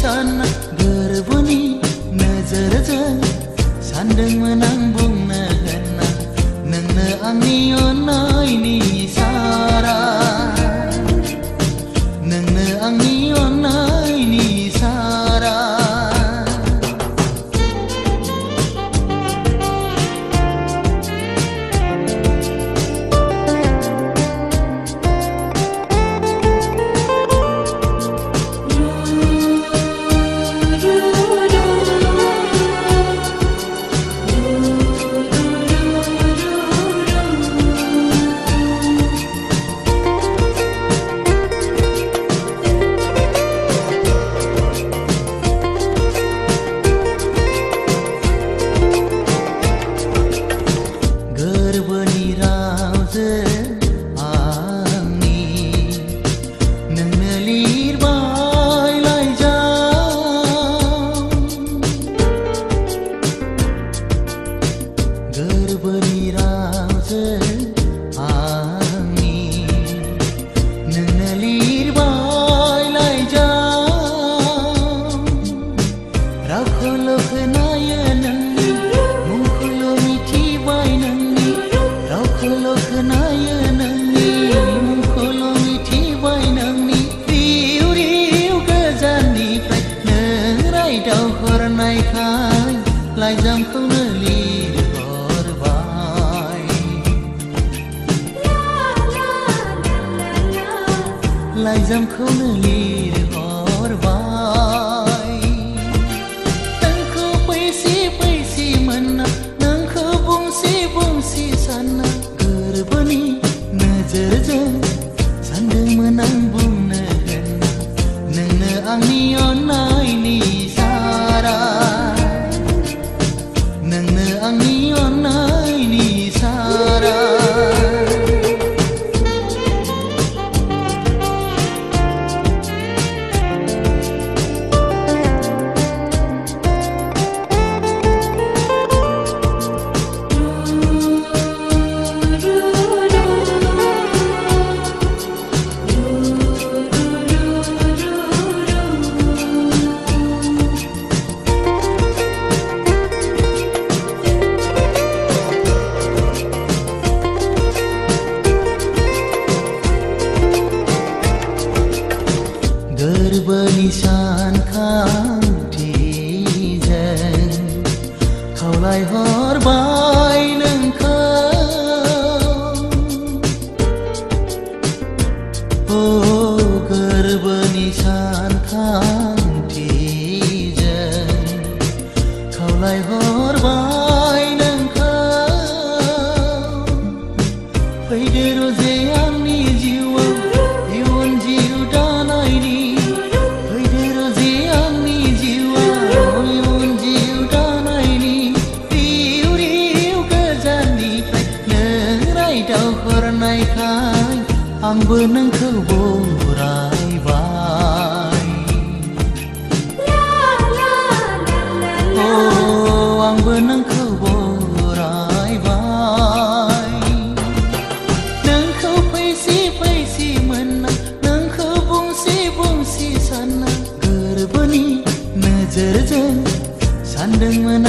sana berbunyi Nezerzen Sandeng menang bunga henang Neng ne ang ni onai गोरबोनि रावजों zam khone lir hor vai. Tang kho paisi paisi manna nang kho bumsi bumsi sanna ghar bani nazar jan sandang manang bumna ganna nang angni गोरबोनि सानखांथिजों खावलाय हरबाय नोंखौ ओ गोरबोनि सानखांथिजों खावलाय हरनायखाय आंबो नोंखौ बरायबाय अ आंबो नोंखौ बरायबाय नोंखौ फैसि फैसि मोनना नोंखौ बुंसि बुंसि सानना गोरबोनि नोजोरजों सानदोंमोन आं बुं